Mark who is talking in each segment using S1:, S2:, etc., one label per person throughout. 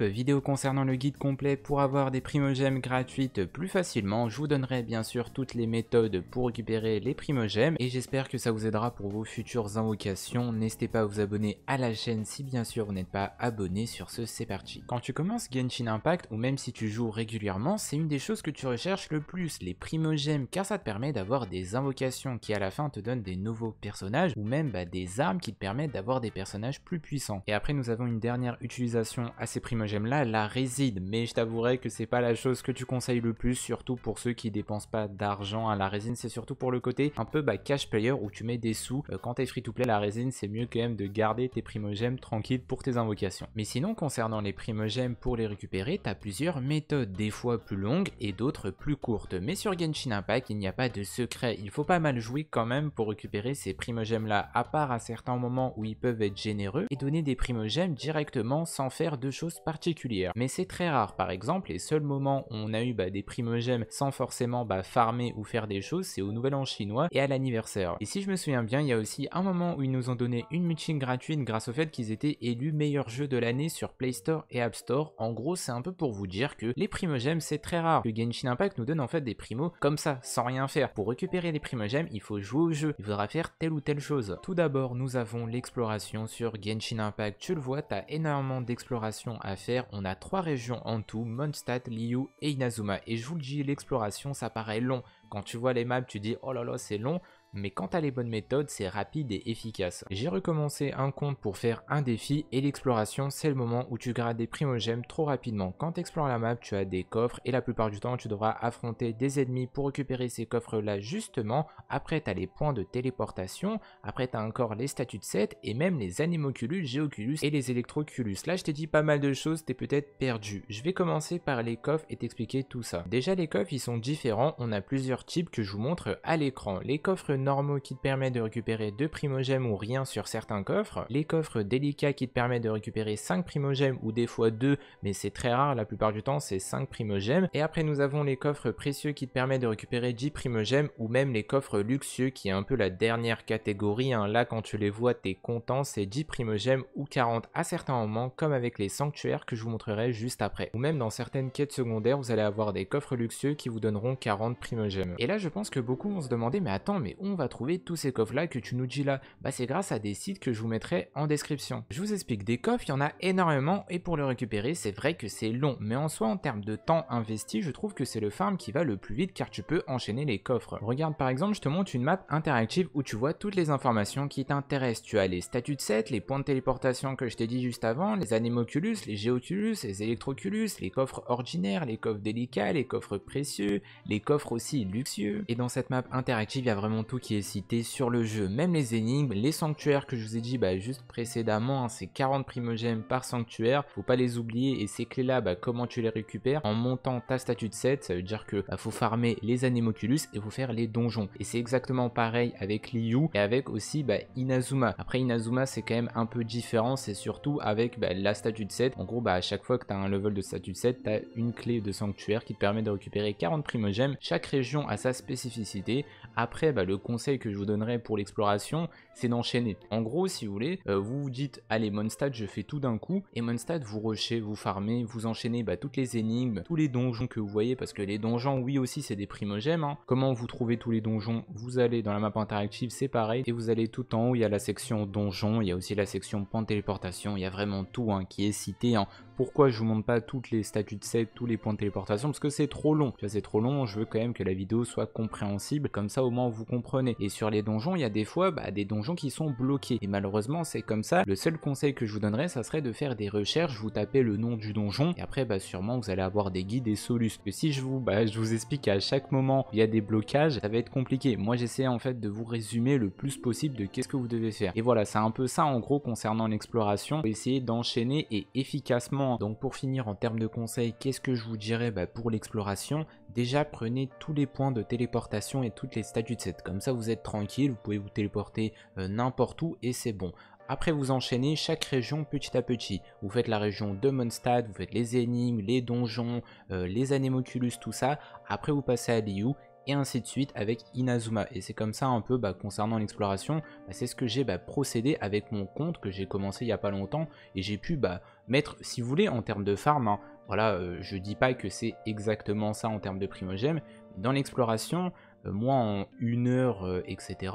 S1: Vidéo concernant le guide complet pour avoir des primogèmes gratuites plus facilement. Je vous donnerai bien sûr toutes les méthodes pour récupérer les primogèmes et j'espère que ça vous aidera pour vos futures invocations. N'hésitez pas à vous abonner à la chaîne si bien sûr vous n'êtes pas abonné sur ce c'est parti. Quand tu commences Genshin Impact ou même si tu joues régulièrement, c'est une des choses que tu recherches le plus, les primogèmes, car ça te permet d'avoir des invocations qui à la fin te donnent des nouveaux personnages ou même bah, des armes qui te permettent d'avoir des personnages plus puissants. Et après nous avons une dernière utilisation à ces primogèmes là, la réside, mais je t'avouerai que c'est pas la chose que tu conseilles le plus, surtout pour ceux qui dépensent pas d'argent à la résine, c'est surtout pour le côté un peu bah, cash player où tu mets des sous. Euh, quand t'es free to play, la résine c'est mieux quand même de garder tes primogèmes tranquilles pour tes invocations. Mais sinon concernant les primogèmes pour les récupérer, t'as plusieurs méthodes, des fois plus longues et d'autres plus courtes. Mais sur Genshin Impact, il n'y a pas de secret, il faut pas mal jouer quand même pour récupérer ces primogèmes là, à part à certains moments où ils peuvent être généreux et donner des primogèmes directement sans faire de choses particulières. Mais c'est très rare, par exemple, les seuls moments où on a eu bah, des primogèmes sans forcément bah, farmer ou faire des choses, c'est au Nouvel An chinois et à l'anniversaire. Et si je me souviens bien, il y a aussi un moment où ils nous ont donné une meeting gratuite grâce au fait qu'ils étaient élus meilleur jeu de l'année sur Play Store et App Store. En gros, c'est un peu pour vous dire que les primogèmes, c'est très rare. Le Genshin Impact nous donne en fait des primos comme ça, sans rien faire. Pour récupérer les primogèmes, il faut jouer au jeu. Il faudra faire telle ou telle chose. Tout d'abord, nous avons l'exploration sur Genshin Impact. Tu le vois, tu as énormément d'exploration à faire. On a trois régions en tout, Mondstadt, Liu et Inazuma. Et je vous le dis, l'exploration, ça paraît long. Quand tu vois les maps, tu dis oh là là, c'est long mais quant à les bonnes méthodes, c'est rapide et efficace. J'ai recommencé un compte pour faire un défi et l'exploration, c'est le moment où tu grades des primogèmes trop rapidement. Quand tu explores la map, tu as des coffres et la plupart du temps, tu devras affronter des ennemis pour récupérer ces coffres-là justement. Après, tu as les points de téléportation, après tu as encore les statues de set et même les Animoculus, Géoculus et les Electroculus. Là, je t'ai dit pas mal de choses, t'es peut-être perdu. Je vais commencer par les coffres et t'expliquer tout ça. Déjà, les coffres, ils sont différents. On a plusieurs types que je vous montre à l'écran. Les coffres normaux qui te permettent de récupérer 2 primogèmes ou rien sur certains coffres, les coffres délicats qui te permettent de récupérer 5 primogèmes ou des fois 2 mais c'est très rare, la plupart du temps c'est 5 primogèmes, et après nous avons les coffres précieux qui te permettent de récupérer 10 primogèmes ou même les coffres luxueux qui est un peu la dernière catégorie, hein. là quand tu les vois t'es content, c'est 10 primogèmes ou 40 à certains moments comme avec les sanctuaires que je vous montrerai juste après, ou même dans certaines quêtes secondaires vous allez avoir des coffres luxueux qui vous donneront 40 primogèmes. Et là je pense que beaucoup vont se demander mais attends mais on va trouver tous ces coffres là que tu nous dis là Bah c'est grâce à des sites que je vous mettrai en description. Je vous explique, des coffres, il y en a énormément et pour le récupérer c'est vrai que c'est long, mais en soi en termes de temps investi, je trouve que c'est le farm qui va le plus vite car tu peux enchaîner les coffres. Regarde par exemple, je te montre une map interactive où tu vois toutes les informations qui t'intéressent. Tu as les statuts de set, les points de téléportation que je t'ai dit juste avant, les Animoculus, les Géoculus, les Electroculus, les coffres ordinaires, les coffres délicats, les coffres précieux, les coffres aussi luxueux. Et dans cette map interactive, il y a vraiment tout qui est cité sur le jeu, même les énigmes, les sanctuaires que je vous ai dit bah, juste précédemment, hein, c'est 40 primogèmes par sanctuaire, faut pas les oublier et ces clés là, bah, comment tu les récupères? En montant ta statue de set, ça veut dire que bah, faut farmer les Animoculus et faut faire les donjons. Et c'est exactement pareil avec Liu et avec aussi Inazuma. Après Inazuma c'est quand même un peu différent, c'est surtout avec la statue de set. En gros à chaque fois que tu as un level de statue de set, tu as une clé de sanctuaire qui te permet de récupérer 40 primogèmes. Chaque région a sa spécificité. Après bah, le conseil que je vous donnerai pour l'exploration, c'est d'enchaîner. En gros, si vous voulez, euh, vous vous dites, allez, Mondstadt, je fais tout d'un coup, et Mondstadt, vous rushez, vous farmez, vous enchaînez bah, toutes les énigmes, tous les donjons que vous voyez, parce que les donjons, oui aussi, c'est des primogèmes. Hein. Comment vous trouvez tous les donjons? Vous allez dans la map interactive, c'est pareil, et vous allez tout en haut, il y a la section donjons, il y a aussi la section de téléportation, il y a vraiment tout hein, qui est cité. Pourquoi je vous montre pas toutes les statues de set, tous les points de téléportation Parce que c'est trop long. c'est trop long, je veux quand même que la vidéo soit compréhensible, comme ça au moins vous comprenez. Et sur les donjons, il y a des fois bah, des donjons qui sont bloqués. Et malheureusement, c'est comme ça. Le seul conseil que je vous donnerais, ça serait de faire des recherches, vous tapez le nom du donjon, et après, bah, sûrement, vous allez avoir des guides et solutions. Que si je vous, bah, je vous explique à chaque moment il y a des blocages, ça va être compliqué. Moi, j'essaie en fait de vous résumer le plus possible de qu'est-ce que vous devez faire. Et voilà, c'est un peu ça en gros concernant l'exploration. Essayer d'enchaîner et efficacement. Donc pour finir, en termes de conseils, qu'est-ce que je vous dirais bah, pour l'exploration? Déjà, prenez tous les points de téléportation et toutes les statues de set. Comme ça, vous êtes tranquille, vous pouvez vous téléporter euh, n'importe où et c'est bon. Après, vous enchaînez chaque région petit à petit. Vous faites la région de Mondstadt, vous faites les énigmes, les donjons, euh, les Anemoculus, tout ça. Après, vous passez à Liu et ainsi de suite avec Inazuma. Et c'est comme ça un peu bah, concernant l'exploration, bah, c'est ce que j'ai bah, procédé avec mon compte que j'ai commencé il y a pas longtemps et j'ai pu mettre, si vous voulez, en termes de farm, hein, voilà, euh, je dis pas que c'est exactement ça en termes de primogème, dans l'exploration, euh, moi en une heure, euh, etc.,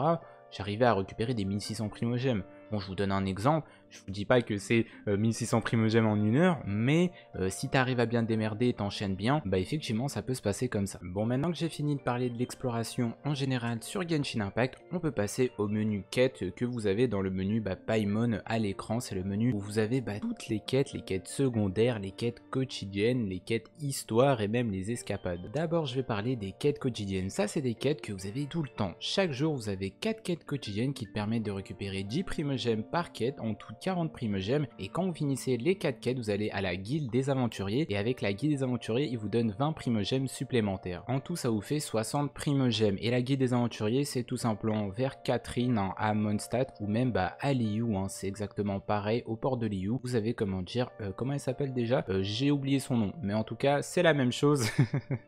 S1: j'arrivais à récupérer des 1600 primogèmes. Bon, je vous donne un exemple, je vous dis pas que c'est 1600 euh, primogèmes en une heure, mais euh, si tu arrives à bien te démerder et t'enchaînes bien, bah effectivement ça peut se passer comme ça. Bon, maintenant que j'ai fini de parler de l'exploration en général sur Genshin Impact, on peut passer au menu quête que vous avez dans le menu bah, Paimon à l'écran. C'est le menu où vous avez bah, toutes les quêtes, les quêtes secondaires, les quêtes quotidiennes, les quêtes histoire et même les escapades. D'abord, je vais parler des quêtes quotidiennes. Ça, c'est des quêtes que vous avez tout le temps. Chaque jour, vous avez 4 quêtes quotidiennes qui te permettent de récupérer 10 primogèmes par quête en tout 40 primogèmes et quand vous finissez les 4 quêtes vous allez à la guilde des aventuriers et avec la guilde des aventuriers il vous donne 20 primogèmes supplémentaires. En tout ça vous fait 60 primogèmes et la guilde des aventuriers c'est tout simplement vers Catherine à Mondstadt ou même bah, à Liu, hein. c'est exactement pareil au port de Liu. Vous avez comment dire, euh, comment elle s'appelle déjà? Euh, J'ai oublié son nom mais en tout cas c'est la même chose.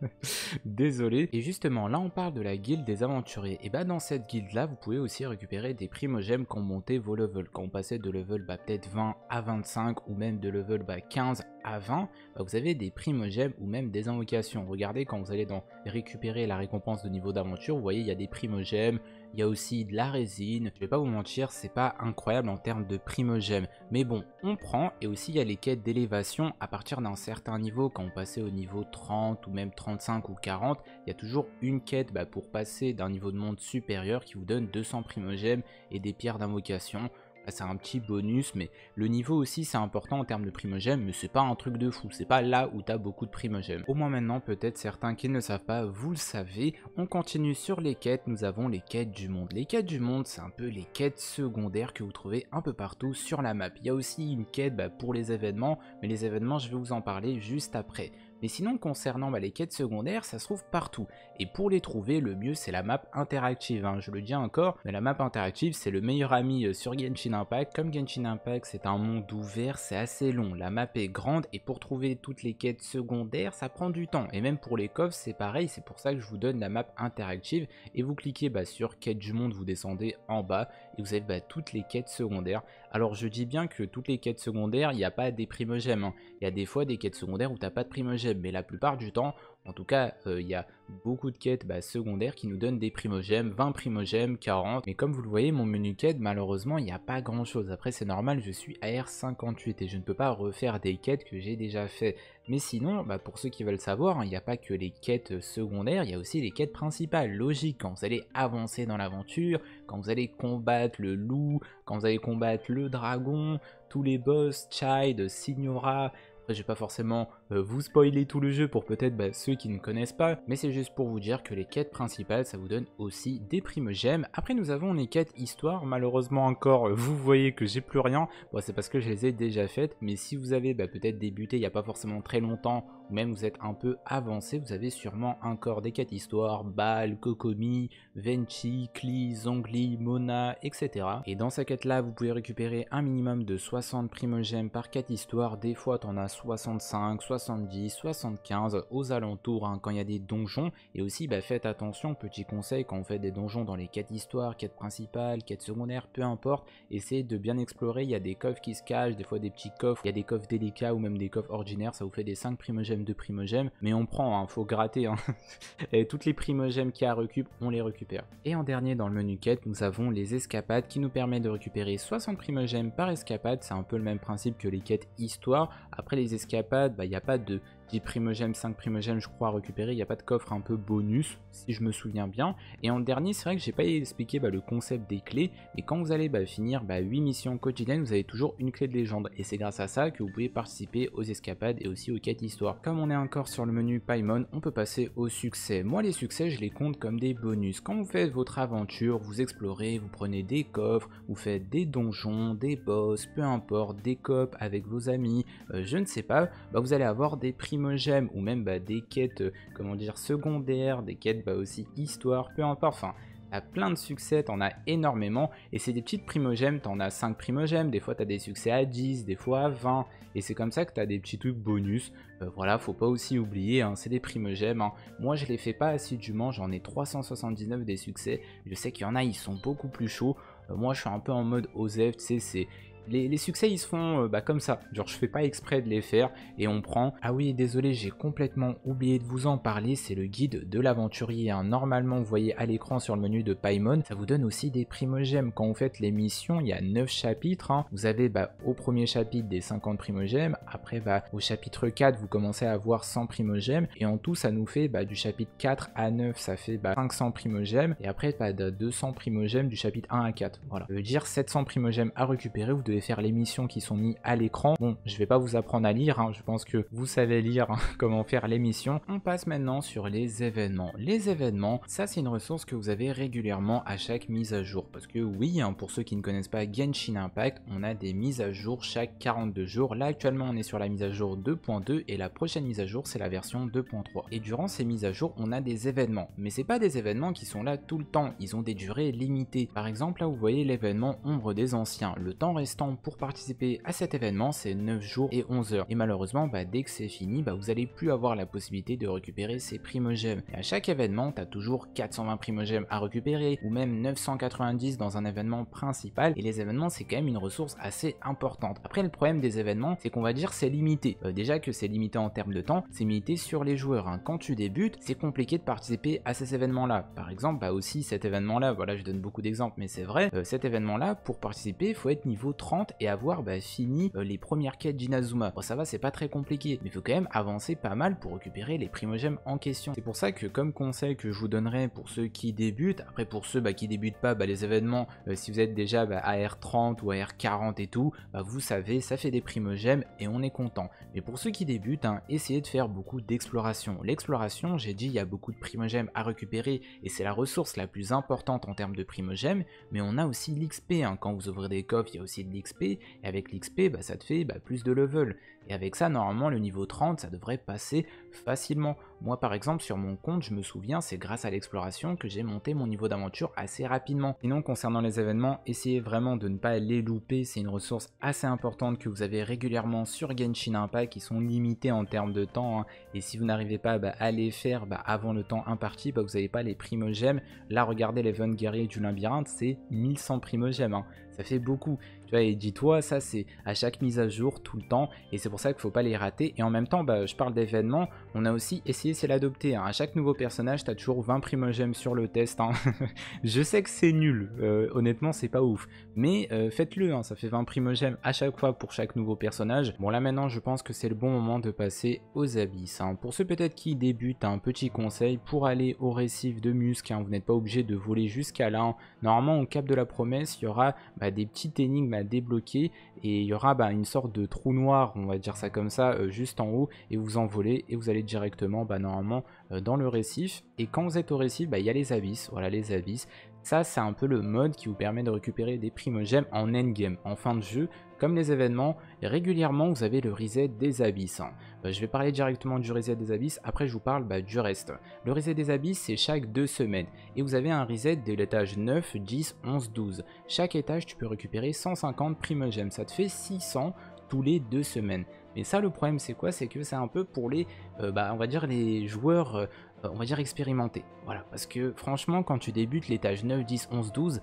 S1: Désolé. Et justement là on parle de la guilde des aventuriers et bah dans cette guilde là vous pouvez aussi récupérer des primogèmes quand vous montez vos levels. Quand on passait de level bah, peut-être 20 à 25 ou même de level 15 bah, à 20, bah, vous avez des primogèmes ou même des invocations. Regardez quand vous allez dans récupérer la récompense de niveau d'aventure, vous voyez il y a des primogèmes, il y a aussi de la résine. Je vais pas vous mentir, c'est pas incroyable en termes de primogèmes. Mais bon, on prend et aussi il y a les quêtes d'élévation à partir d'un certain niveau. Quand on passait au niveau 30 ou même 35 ou 40, il y a toujours une quête bah, pour passer d'un niveau de monde supérieur qui vous donne 200 primogèmes et des pierres d'invocation. Ah, c'est un petit bonus, mais le niveau aussi c'est important en termes de primogèmes, mais c'est pas un truc de fou, c'est pas là où t'as beaucoup de primogèmes. Au moins maintenant, peut-être certains qui ne le savent pas, vous le savez, on continue sur les quêtes, nous avons les quêtes du monde. Les quêtes du monde, c'est un peu les quêtes secondaires que vous trouvez un peu partout sur la map. Il y a aussi une quête bah, pour les événements, mais les événements je vais vous en parler juste après. Mais sinon, concernant bah, les quêtes secondaires, ça se trouve partout. Et pour les trouver, le mieux c'est la map interactive. Hein. Je le dis encore, mais la map interactive c'est le meilleur ami euh, sur Genshin Impact. Comme Genshin Impact c'est un monde ouvert, c'est assez long. La map est grande et pour trouver toutes les quêtes secondaires, ça prend du temps. Et même pour les coffres, c'est pareil. C'est pour ça que je vous donne la map interactive. Et vous cliquez bah, sur quête du monde, vous descendez en bas et vous avez bah, toutes les quêtes secondaires. Alors je dis bien que toutes les quêtes secondaires, il n'y a pas des primogèmes. Hein. Il y a des fois des quêtes secondaires où tu n'as pas de primogèmes, mais la plupart du temps, en tout cas, euh, il y a beaucoup de quêtes bah, secondaires qui nous donnent des primogèmes, 20 primogèmes, 40. Mais comme vous le voyez, mon menu quête, malheureusement, il n'y a pas grand chose. Après, c'est normal, je suis AR58 et je ne peux pas refaire des quêtes que j'ai déjà fait. Mais sinon, bah, pour ceux qui veulent savoir, hein, il n'y a pas que les quêtes secondaires, il y a aussi les quêtes principales. Logique, quand vous allez avancer dans l'aventure, quand vous allez combattre le loup, quand vous allez combattre le dragon, tous les boss, Child, Signora, après, je vais pas forcément vous spoiler tout le jeu pour peut-être bah, ceux qui ne connaissent pas, mais c'est juste pour vous dire que les quêtes principales, ça vous donne aussi des gemmes. Après, nous avons les quêtes histoire. Malheureusement encore, euh, vous voyez que j'ai plus rien. Bon, c'est parce que je les ai déjà faites, mais si vous avez bah, peut-être débuté il n'y a pas forcément très longtemps, ou même vous êtes un peu avancé, vous avez sûrement encore des quêtes histoire, Bal, Kokomi, Venchi, Kli, Zongli, Mona, etc. Et dans ces quêtes-là, vous pouvez récupérer un minimum de 60 gemmes par quête histoire. Des fois, en as 65, 70, 75 aux alentours hein, quand il y a des donjons. Et aussi, bah, faites attention, petit conseil, quand on fait des donjons dans les quêtes histoire, quêtes principales, quêtes secondaires, peu importe, essayez de bien explorer. Il y a des coffres qui se cachent, des fois des petits coffres, il y a des coffres délicats ou même des coffres ordinaires, ça vous fait des 5 primogèmes de primogèmes. Mais on prend, hein, faut gratter. Hein. et toutes les primogèmes qui a récup, on les récupère. Et en dernier, dans le menu quête, nous avons les escapades qui nous permettent de récupérer 60 primogèmes par escapade. C'est un peu le même principe que les quêtes histoire. Après les escapades, bah, il n'y a pas de 10 primogèmes, 5 primogèmes je crois à récupérer, il n'y a pas de coffre un peu bonus si je me souviens bien. Et en dernier c'est vrai que j'ai pas expliqué bah, le concept des clés, mais quand vous allez bah, finir 8 bah, missions quotidiennes vous avez toujours une clé de légende et c'est grâce à ça que vous pouvez participer aux escapades et aussi aux quêtes histoire. Comme on est encore sur le menu Paimon, on peut passer au succès. Moi les succès je les compte comme des bonus. Quand vous faites votre aventure, vous explorez, vous prenez des coffres, vous faites des donjons, des boss, peu importe, des copes avec vos amis, euh, je ne sais pas, vous allez avoir des prix ou même bah, des quêtes, euh, comment dire, secondaires, des quêtes bah, aussi histoire, peu importe, enfin, T'as plein de succès, t'en as énormément, et c'est des petites primogèmes, t'en as 5 primogèmes, des fois t'as des succès à 10, des fois à 20, et c'est comme ça que t'as des petits trucs bonus. Euh, voilà, faut pas aussi oublier, hein, c'est des primogèmes. Hein. Moi je les fais pas assidûment, j'en ai 379 des succès, je sais qu'il y en a, ils sont beaucoup plus chauds. Euh, moi je suis un peu en mode OZEF, tu c'est les, succès ils se font euh, bah, comme ça, genre je fais pas exprès de les faire et on prend. Ah oui désolé j'ai complètement oublié de vous en parler, c'est le guide de l'aventurier. Hein. Normalement vous voyez à l'écran sur le menu de Paimon, ça vous donne aussi des primogèmes. Quand vous faites les missions, il y a 9 chapitres. Hein. Vous avez bah, au premier chapitre des 50 primogèmes, après bah, au chapitre 4 vous commencez à avoir 100 primogèmes et en tout ça nous fait bah, du chapitre 4 à 9 ça fait 500 primogèmes et après bah, 200 primogèmes du chapitre 1 à 4. Voilà, ça veut dire 700 primogèmes à récupérer, vous devez faire les missions qui sont mis à l'écran. Bon, je vais pas vous apprendre à lire, hein. je pense que vous savez lire hein, comment faire les missions. On passe maintenant sur les événements. Les événements, ça c'est une ressource que vous avez régulièrement à chaque mise à jour. Parce que oui, hein, pour ceux qui ne connaissent pas Genshin Impact, on a des mises à jour chaque 42 jours. Là actuellement on est sur la mise à jour 2.2 et la prochaine mise à jour c'est la version 2.3. Et durant ces mises à jour, on a des événements. Mais c'est pas des événements qui sont là tout le temps, ils ont des durées limitées. Par exemple là vous voyez l'événement Ombre des Anciens. Le temps restant pour participer à cet événement, c'est 9 jours et 11 heures. Et malheureusement, bah, dès que c'est fini, bah, vous allez plus avoir la possibilité de récupérer ces primogèmes. Et à chaque événement, tu as toujours 420 primogèmes à récupérer, ou même 990 dans un événement principal. Et les événements, c'est quand même une ressource assez importante. Après, le problème des événements, c'est qu'on va dire c'est limité. Euh, déjà que c'est limité en termes de temps, c'est limité sur les joueurs. Hein. Quand tu débutes, c'est compliqué de participer à ces événements-là. Par exemple, bah aussi cet événement-là, voilà, je donne beaucoup d'exemples, mais c'est vrai, euh, cet événement-là, pour participer, il faut être niveau 30 et avoir bah, fini euh, les premières quêtes d'Inazuma. Bon ça va c'est pas très compliqué, mais il faut quand même avancer pas mal pour récupérer les primogèmes en question. C'est pour ça que comme conseil que je vous donnerai pour ceux qui débutent, après pour ceux bah, qui débutent pas, bah, les événements, euh, si vous êtes déjà à R30 ou à R40 et tout, vous savez ça fait des primogèmes et on est content. Mais pour ceux qui débutent, hein, essayez de faire beaucoup d'exploration. L'exploration, j'ai dit, il y a beaucoup de primogèmes à récupérer et c'est la ressource la plus importante en termes de primogèmes, mais on a aussi l'XP. Hein. Quand vous ouvrez des coffres, il y a aussi de l'XP et avec l'XP, bah, ça te fait bah, plus de level. Et avec ça, normalement, le niveau 30, ça devrait passer facilement. Moi, par exemple, sur mon compte, je me souviens, c'est grâce à l'exploration que j'ai monté mon niveau d'aventure assez rapidement. Sinon, concernant les événements, essayez vraiment de ne pas les louper. C'est une ressource assez importante que vous avez régulièrement sur Genshin Impact, qui sont limitées en termes de temps. Hein. Et si vous n'arrivez pas bah, à les faire avant le temps imparti, vous n'avez pas les primogèmes. Là, regardez l'event guerrier du labyrinthe, c'est 1100 primogèmes. Hein. Ça fait beaucoup. Tu vois, et dis-toi, ça c'est à chaque mise à jour, tout le temps, et c'est pour ça qu'il faut pas les rater. Et en même temps, bah, je parle d'événements, on a aussi essayé c'est l'adopter. Hein. À chaque nouveau personnage, tu as toujours 20 primogèmes sur le test. Hein. je sais que c'est nul, euh, honnêtement, c'est pas ouf. Mais euh, faites-le, hein, ça fait 20 primogèmes à chaque fois pour chaque nouveau personnage. Bon, là maintenant, je pense que c'est le bon moment de passer aux abysses. Pour ceux peut-être qui débutent, un petit conseil pour aller au récif de Musc, vous n'êtes pas obligé de voler jusqu'à là. Normalement, au cap de la promesse, il y aura bah, des petites énigmes à débloquer et il y aura bah, une sorte de trou noir, on va dire ça comme ça, euh, juste en haut et vous envolez et vous allez directement bah, normalement euh, dans le récif. Et quand vous êtes au récif, bah, il y a les abysses, voilà les abysses. Ça, c'est un peu le mode qui vous permet de récupérer des primogèmes en endgame, en fin de jeu. Comme les événements, régulièrement vous avez le reset des abysses. Hein. Euh, je vais parler directement du reset des abysses, après je vous parle bah, du reste. Le reset des abysses c'est chaque deux semaines, et vous avez un reset de l'étage 9, 10, 11, 12. Chaque étage tu peux récupérer 150 primogèmes, ça te fait 600 les deux semaines. Mais ça le problème c'est quoi? C'est que c'est un peu pour les, euh, bah, on va dire les joueurs euh, on va dire expérimenter. Voilà, parce que franchement, quand tu débutes l'étage 9, 10, 11, 12,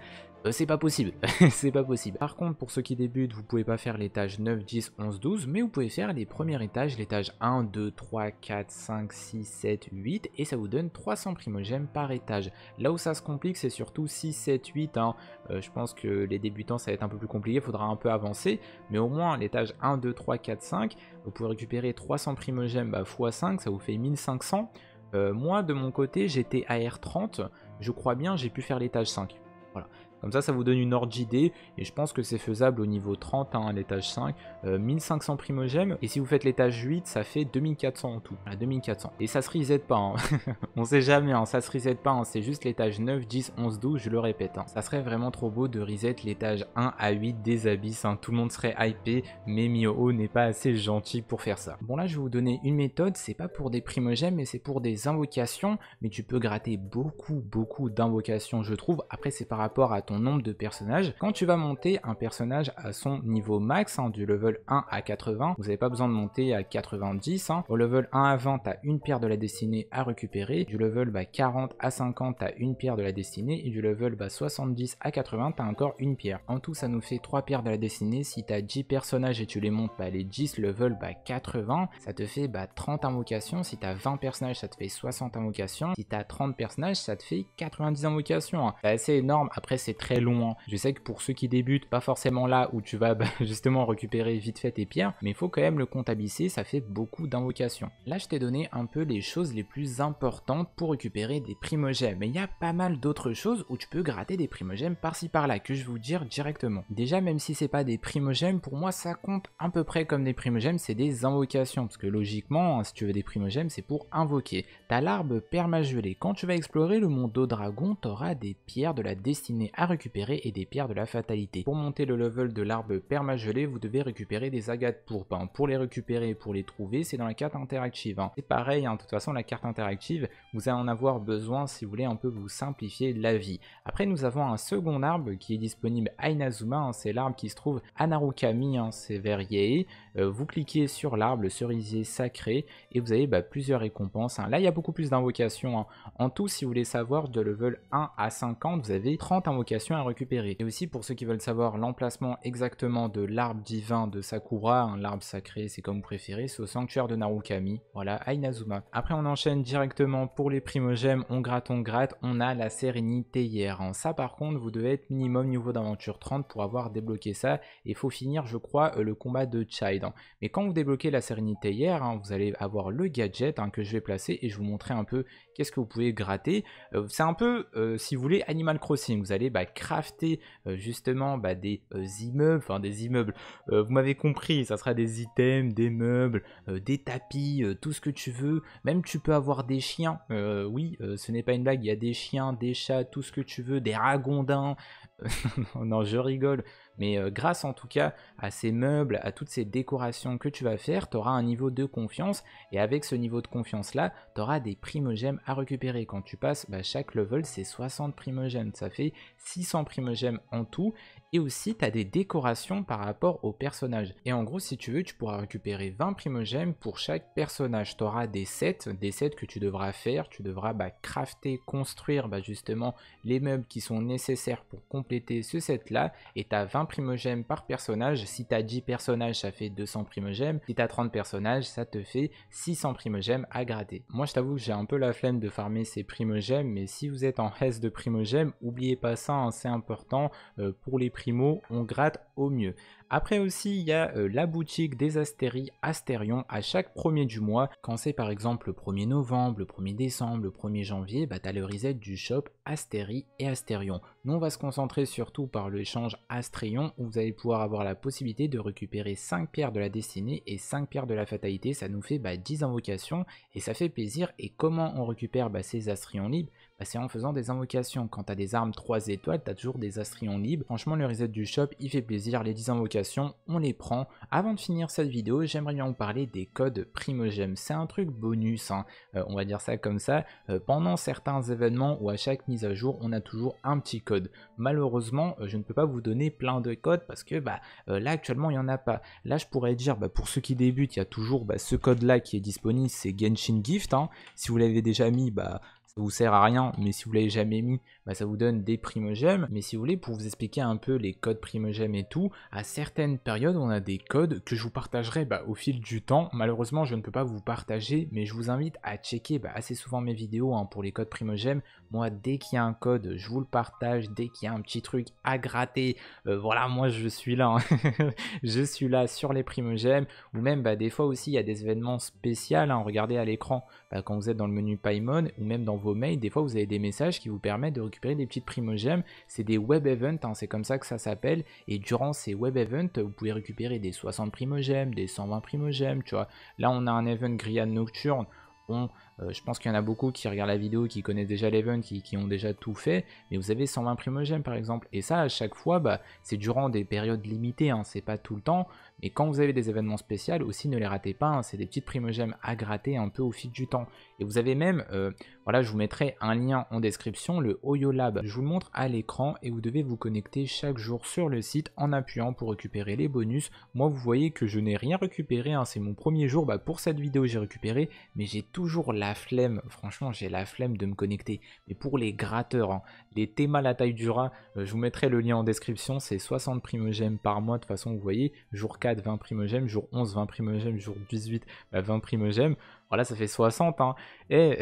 S1: c'est pas possible. c'est pas possible. Par contre, pour ceux qui débutent, vous pouvez pas faire l'étage 9, 10, 11, 12, mais vous pouvez faire les premiers étages, l'étage 1, 2, 3, 4, 5, 6, 7, 8, et ça vous donne 300 primogèmes par étage. Là où ça se complique, c'est surtout 6, 7, 8. je pense que les débutants, ça va être un peu plus compliqué, faudra un peu avancer, mais au moins l'étage 1, 2, 3, 4, 5, vous pouvez récupérer 300 primogèmes bah, x 5, ça vous fait 1500. Euh, moi, de mon côté, j'étais à R30. Je crois bien, j'ai pu faire l'étage 5. Voilà. Comme ça, ça vous donne une ordre d'idée et je pense que c'est faisable au niveau 30 hein, à l'étage 5. 1500 primogèmes et si vous faites l'étage 8, ça fait 2400 en tout. 2400. Et ça se reset pas, hein. on sait jamais, hein. ça se reset pas, hein. c'est juste l'étage 9, 10, 11, 12, je le répète. Ça serait vraiment trop beau de reset l'étage 1 à 8 des abysses, tout le monde serait hypé, mais Mio n'est pas assez gentil pour faire ça. Bon là, je vais vous donner une méthode, c'est pas pour des primogèmes, mais c'est pour des invocations, mais tu peux gratter beaucoup, beaucoup d'invocations, je trouve. Après, c'est par rapport à ton nombre de personnages. Quand tu vas monter un personnage à son niveau max, du level 1 à 80, vous n'avez pas besoin de monter à 90. Au level 1 à 20, tu as une pierre de la destinée à récupérer. Du level 40 bah, à 50, tu as une pierre de la destinée. Et du level 70 bah, à 80, tu as encore une pierre. En tout, ça nous fait 3 pierres de la destinée. Si tu as 10 personnages et tu les montes, bah, les 10 level 80, ça te fait 30 invocations. Si tu as 20 personnages, ça te fait 60 invocations. Si tu as 30 personnages, ça te fait 90 invocations. Hein. C'est assez énorme. Après, c'est très long. Hein. Je sais que pour ceux qui débutent, pas forcément là où tu vas justement récupérer vite fait tes pierres, mais il faut quand même le comptabiliser, ça fait beaucoup d'invocations. Là, je t'ai donné un peu les choses les plus importantes pour récupérer des primogèmes, mais il y a pas mal d'autres choses où tu peux gratter des primogèmes par-ci par-là, que je vous dire directement. Déjà, même si c'est pas des primogèmes, pour moi, ça compte à peu près comme des primogèmes, c'est des invocations, parce que logiquement, hein, si tu veux des primogèmes, c'est pour invoquer. T'as l'arbre permagelé. Quand tu vas explorer le monde au dragon, t'auras des pierres de la destinée à récupérer et des pierres de la fatalité. Pour monter le level de l'arbre permagelé, vous devez récupérer des agates pourpres. Hein. Pour les récupérer et pour les trouver, c'est dans la carte interactive. Hein. C'est pareil, hein, de toute façon, la carte interactive, vous allez en avoir besoin si vous voulez un peu vous simplifier la vie. Après, nous avons un second arbre qui est disponible à Inazuma. C'est l'arbre qui se trouve à Narukami, c'est vers. Euh, vous cliquez sur l'arbre, le cerisier sacré, et vous avez bah, plusieurs récompenses. Là, il y a beaucoup plus d'invocations. En tout, si vous voulez savoir, de level 1 à 50, vous avez 30 invocations à récupérer. Et aussi, pour ceux qui veulent savoir l'emplacement exactement de l'arbre divin de Sakura, l'arbre sacré, c'est comme vous préférez, c'est au sanctuaire de Narukami, voilà, à Inazuma. Après, on enchaîne directement pour les primogèmes, on gratte, on gratte, on a la sérénité hier. Ça, par contre, vous devez être minimum niveau d'aventure 30 pour avoir débloqué ça, et faut finir, je crois, euh, le combat de Child. Mais quand vous débloquez la sérénité hier, hein, vous allez avoir le gadget hein, que je vais placer, et je vous montrer un peu qu'est-ce que vous pouvez gratter. Euh, c'est un peu, euh, si vous voulez, Animal Crossing. Vous allez bah, crafter justement bah, des immeubles, enfin des immeubles, vous m'avez compris, ça sera des items, des meubles, euh, des tapis, euh, tout ce que tu veux. Même tu peux avoir des chiens. Euh, oui, ce n'est pas une blague, il y a des chiens, des chats, tout ce que tu veux, des ragondins. non, je rigole. Mais grâce en tout cas à ces meubles, à toutes ces décorations que tu vas faire, tu auras un niveau de confiance. Et avec ce niveau de confiance là, tu auras des primogèmes à récupérer. Quand tu passes, bah, chaque level c'est 60 primogèmes. Ça fait 600 primogèmes en tout et aussi tu as des décorations par rapport aux personnages. Et en gros, si tu veux, tu pourras récupérer 20 primogèmes pour chaque personnage. Tu auras des sets, des sets que tu devras faire, tu devras bah, crafter, construire bah, justement les meubles qui sont nécessaires pour compléter ce set là, et tu as 20 primogèmes par personnage. Si tu as 10 personnages, ça fait 200 primogèmes. Si tu as 30 personnages, ça te fait 600 primogèmes à gratter. Moi, je t'avoue que j'ai un peu la flemme de farmer ces primogèmes, mais si vous êtes en S de primogèmes, oubliez pas ça, hein, c'est important euh, pour les on gratte au mieux. Après aussi, il y a euh, la boutique des Astéries Astérion à chaque premier du mois. Quand c'est par exemple le 1er novembre, le 1er décembre, le 1er janvier, bah t'as le reset du shop Astérie et Astérion. Nous, on va se concentrer surtout par l'échange Astrion où vous allez pouvoir avoir la possibilité de récupérer 5 pierres de la destinée et 5 pierres de la fatalité. Ça nous fait 10 bah, invocations et ça fait plaisir. Et comment on récupère bah, ces Astrions libres bah, c'est en faisant des invocations. Quand tu as des armes 3 étoiles, tu as toujours des astrions libres. Franchement, le reset du shop, il fait plaisir. Les 10 invocations, on les prend. Avant de finir cette vidéo, j'aimerais bien vous parler des codes Primogem. C'est un truc bonus, hein. euh, on va dire ça comme ça. Euh, pendant certains événements ou à chaque mise à jour, on a toujours un petit code. Malheureusement, euh, je ne peux pas vous donner plein de codes parce que bah, là, actuellement, il n'y en a pas. Là, je pourrais dire, bah, pour ceux qui débutent, il y a toujours ce code-là qui est disponible, c'est Genshin Gift. Hein. Si vous l'avez déjà mis, bah, ça vous sert à rien, mais si vous l'avez jamais mis, bah, ça vous donne des primogèmes. Mais si vous voulez, pour vous expliquer un peu les codes primogèmes et tout, à certaines périodes, on a des codes que je vous partagerai bah, au fil du temps. Malheureusement, je ne peux pas vous partager, mais je vous invite à checker bah, assez souvent mes vidéos hein, pour les codes primogèmes. Moi, dès qu'il y a un code, je vous le partage. Dès qu'il y a un petit truc à gratter, euh, voilà, moi je suis là. Hein. je suis là sur les primogèmes. Ou même, des fois aussi, il y a des événements spéciaux. Hein. regardez à l'écran, quand vous êtes dans le menu Paimon, ou même dans vos mails, des fois vous avez des messages qui vous permettent de récupérer des petites primogèmes. C'est des web events, hein, c'est comme ça que ça s'appelle. Et durant ces web events, vous pouvez récupérer des 60 primogèmes, des 120 primogèmes, tu vois. Là, on a un event grillade nocturne. Bon, euh, je pense qu'il y en a beaucoup qui regardent la vidéo, qui connaissent déjà l'event, qui, qui, ont déjà tout fait, mais vous avez 120 primogèmes par exemple, et ça à chaque fois, bah, c'est durant des périodes limitées, hein, c'est pas tout le temps, mais quand vous avez des événements spéciaux aussi ne les ratez pas, hein, c'est des petites primogèmes à gratter un peu au fil du temps. Et vous avez même, euh, voilà je vous mettrai un lien en description, le Oyo Lab, je vous le montre à l'écran et vous devez vous connecter chaque jour sur le site en appuyant pour récupérer les bonus. Moi vous voyez que je n'ai rien récupéré, hein, c'est mon premier jour, bah, pour cette vidéo j'ai récupéré, mais j'ai toujours la flemme, franchement j'ai la flemme de me connecter. Mais pour les gratteurs, hein, les thémas la taille du rat, euh, je vous mettrai le lien en description, c'est 60 primogèmes par mois de toute façon vous voyez, jour 4 20 primogèmes, jour 11 20 primogèmes, jour 18 20 primogèmes. Voilà, ça fait 60. Hein. Et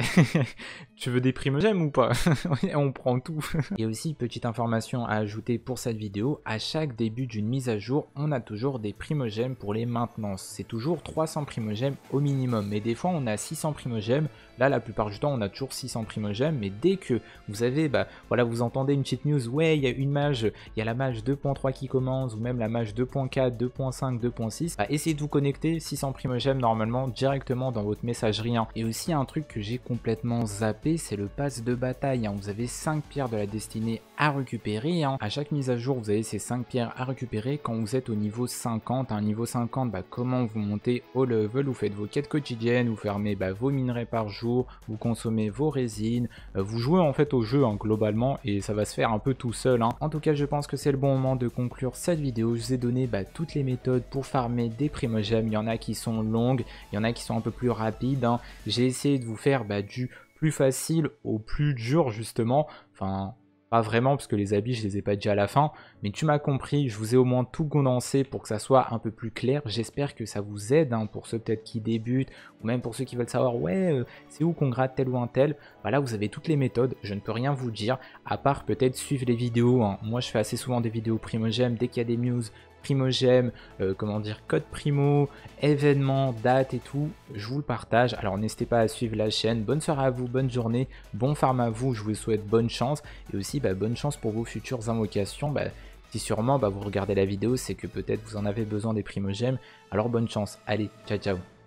S1: tu veux des primogèmes ou pas? On prend tout. Et aussi, petite information à ajouter pour cette vidéo, à chaque début d'une mise à jour, on a toujours des primogèmes pour les maintenances. C'est toujours 300 primogèmes au minimum. Mais des fois, on a 600 primogèmes. Là, la plupart du temps, on a toujours 600 primogèmes. Mais dès que vous avez, bah, voilà, vous entendez une petite news, ouais, il y a une mage, il y a la mage 2.3 qui commence, ou même la mage 2.4, 2.5, 2.6, bah, essayez de vous connecter 600 primogèmes normalement directement dans votre message rien. Et aussi un truc que j'ai complètement zappé, c'est le pass de bataille. Hein. Vous avez 5 pierres de la destinée à récupérer. Hein. À chaque mise à jour, vous avez ces 5 pierres à récupérer quand vous êtes au niveau 50. Un niveau 50, bah, comment vous montez au level, vous faites vos quêtes quotidiennes, vous fermez bah, vos minerais par jour, vous consommez vos résines, euh, vous jouez en fait au jeu hein, globalement et ça va se faire un peu tout seul. En tout cas, je pense que c'est le bon moment de conclure cette vidéo. Je vous ai donné bah, toutes les méthodes pour farmer des primogèmes. Il y en a qui sont longues, il y en a qui sont un peu plus rapides j'ai essayé de vous faire bah, du plus facile au plus dur justement. Enfin, pas vraiment parce que les habits je les ai pas dit à la fin, mais tu m'as compris, je vous ai au moins tout condensé pour que ça soit un peu plus clair. J'espère que ça vous aide hein, pour ceux peut-être qui débutent ou même pour ceux qui veulent savoir ouais euh, c'est où qu'on gratte tel ou un tel. Voilà vous avez toutes les méthodes, je ne peux rien vous dire à part peut-être suivre les vidéos. Hein. Moi je fais assez souvent des vidéos primogèmes dès qu'il y a des news, primogème, euh, comment dire, code primo, événements, date et tout, je vous le partage. Alors n'hésitez pas à suivre la chaîne. Bonne soirée à vous, bonne journée, bon farm à vous, je vous souhaite bonne chance. Et aussi bah, bonne chance pour vos futures invocations. Bah, si sûrement bah, vous regardez la vidéo, c'est que peut-être vous en avez besoin des primogèmes. Alors bonne chance, allez, ciao ciao